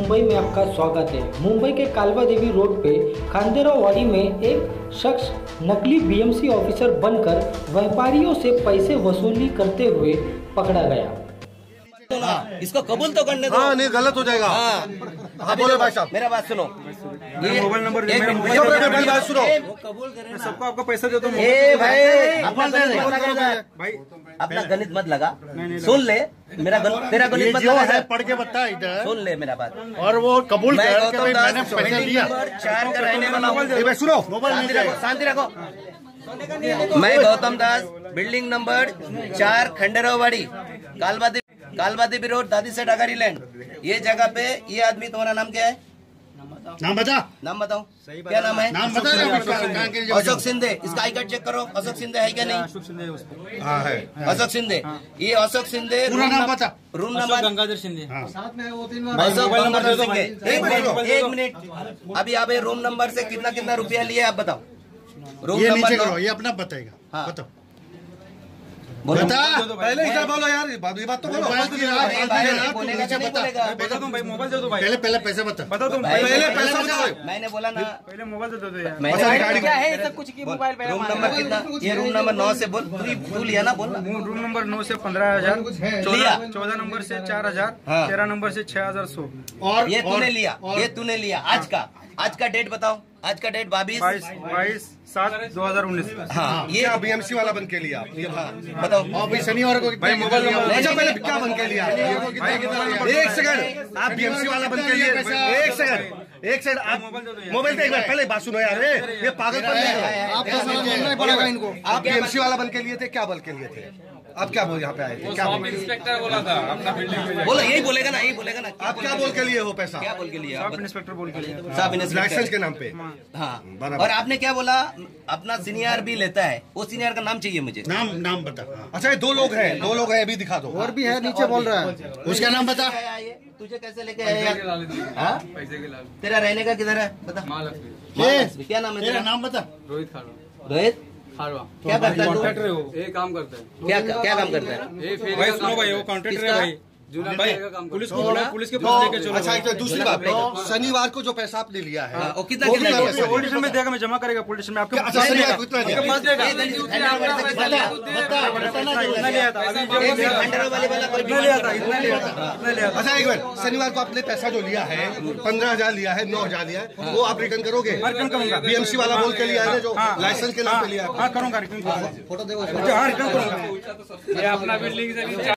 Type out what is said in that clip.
मुंबई में आपका स्वागत है। मुंबई के कालवा देवी रोड पे खांदेरावाड़ी में एक शख्स नकली बीएमसी ऑफिसर बनकर व्यापारियों से पैसे वसूली करते हुए पकड़ा गया। इसको कबूल तो करने दो। हाँ नहीं गलत हो जाएगा। हाँ। हाँ बोलो भाई साहब। मेरा बात सुनो। मोबाइल नंबर मेरा बात सुनो। सबको आपको पैसा देता हूँ भाई अपना गणित मत लगा। भाई अपना गणित मत लगा। सुन ले मेरा तेरा गणित मत लगा। है पढ़ के बता इधर। सुन ले मेरा बात। और वो कबूल कर मैंने पैसा लिया चार का रहने वाला ए भाई सुनो। शांति रखो। शांति रखो। मैं गौतम दास बिल्डिंग नंबर चार खंडेराववाड़ी कालबादी कालबादी रोड दादी सेठ अगारी लैंड ये जगह पे ये आदमी तुम्हारा नाम क्या है? नाम बता। नाम बताओ। क्या नाम है? नाम बता अशोक सिंधे इसका आई कार्ड चेक करो। अशोक सिंधे है क्या नहीं? संदेह उस पर हाँ है। अशोक सिंधे ये अशोक सिंधे पूरा रूम नाम नंबर- बता। Room Ashok number Gangadhar Shinde. हाँ। अशोक नंबर गंगाधर सिंह है। एक मिनट एक मिनट। अभी आप रूम नंबर से कितना कितना रुपया लिए आप बताओ। रूम नंबर नीचे नौ- करो ये अपना बताएगा। हाँ। बताओ। बोलो। बता। पहले इधर बोलो। यार ये बात तो बोलो। बोलेगा कि नहीं बोलेगा बता दूँ भाई मोबाइल दे दो भाई। पहले पहले पैसे बता। बता भाई, पहले मैंने पैसा बोला- बताओ। मैंने बोला ना पहले मोबाइल दे दो यार। मैंने क्या है सब कुछ की मोबाइल पे रूम नंबर कितना? ये रूम नंबर नौ से बोल। तू तू लिया ना बोल। रूम नंबर नौ से पंद्रह हज़ार। लिया। चौदह चौदह नंबर से चार हज़ार हाँ। तेरह नंबर से छह हज़ार सौ। और ये तूने लिया ये तूने लिया। आज का आज का डेट बताओ। आज का डेट बाईस बाईस सात दो हज़ार उन्नीस हाँ। ये ये बीएमसी वाला बन के लिया ये हाँ बताओ। और भाई शनिवार को कितना भाई, मोबाइल? अच्छा पहले क्या बन के लिया? कितना कितना लिया? एक सेकंड आप बीएमसी वाला बन के लिए एक सेकंड एक सेकंड आप मोबाइल। मोबाइल देख पहले बात सुनो यार। ये पागल आप बीएमसी वाला बन के लिए थे क्या बल के लिए थे? आप क्या बोल यहाँ पे आए थे? क्या बोल? इंस्पेक्टर बोला था अपना बिल्डिंग में बोलो यही बोलेगा ना यही बोलेगा ना। आप क्या बोल के लिए हो पैसा? क्या बोल के लिए? सब इंस्पेक्टर बोल के लिए सब इंस्पेक्टर लाइसेंस के नाम पे? हाँ। और आपने क्या बोला? अपना सीनियर भी लेता है। वो सीनियर का नाम चाहिए मुझे। नाम नाम बता। अच्छा ये दो लोग हैं दो लोग हैं अभी दिखा दो। और भी है नीचे बोल रहा है। उसका नाम बता। तुझे कैसे लेके आया? हाँ? पैसे के लाल तेरा रहने का किधर है? बता। क्या नाम है तेरा? नाम बता। रोहित रोहित? क्या करता है एक तू? है वो। ये काम करता है। क्या क्या काम करता है? है पुलिस को बोलो पुलिस के पास लेके चलो। अच्छा एक तो दूसरी बात शनिवार को जो पैसा आपने लिया है हाँ, वो कितना वो कितना पैसा पुलिस में देगा मैं जमा करेगा पुलिस में आपके अच्छा शनिवार को दिया पास देगा? इतना लिया था अभी एक जब वाले वाला कोई इतना लिया था इतना लिया था था अच्छा एक मिनट शनिवार को आपने पैसा जो लिया है पंद्रह हज़ार लिया है नौ हज़ार लिया है वो आप रिटर्न करोगे? रिटर्न करूँगा। बीएमसी वाला बोल के लिया है जो हाँ। लाइसेंस के नाम पे लिया है। हाँ करूँगा रिटर्न करूँगा। हाँ रिटर्न करूँगा। ये अपना बिल्डिंग